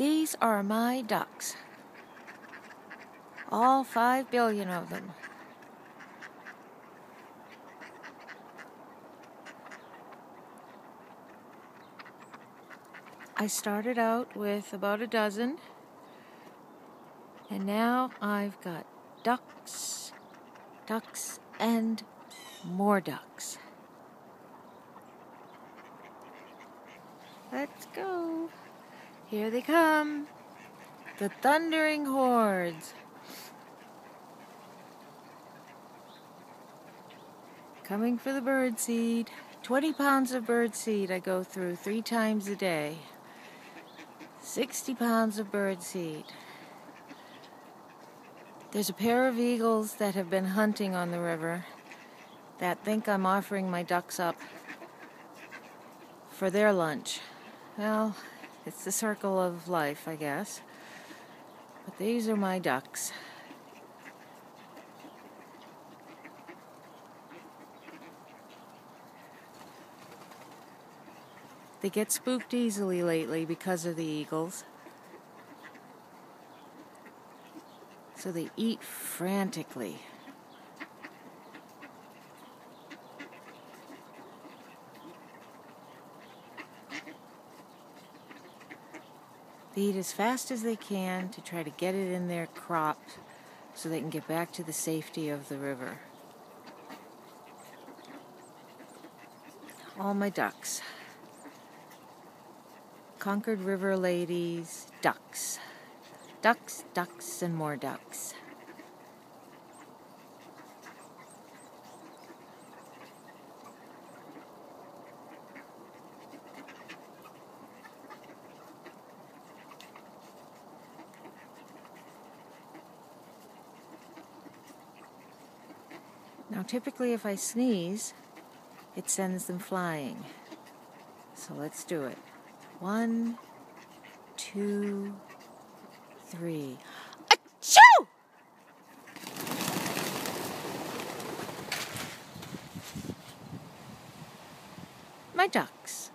These are my ducks. All five billion of them. I started out with about a dozen, and now I've got ducks, ducks, and more ducks. Let's go. Here they come. The thundering hordes. Coming for the bird seed. 20 pounds of bird seed I go through three times a day. 60 pounds of bird seed. There's a pair of eagles that have been hunting on the river that think I'm offering my ducks up for their lunch. Well, it's the circle of life, I guess. But these are my ducks. They get spooked easily lately because of the eagles. So they eat frantically. They eat as fast as they can to try to get it in their crop so they can get back to the safety of the river. All my ducks. Concord River ladies, ducks. Ducks, ducks, and more ducks. Now, typically, if I sneeze, it sends them flying. So let's do it. One, two, three. Achoo! My ducks.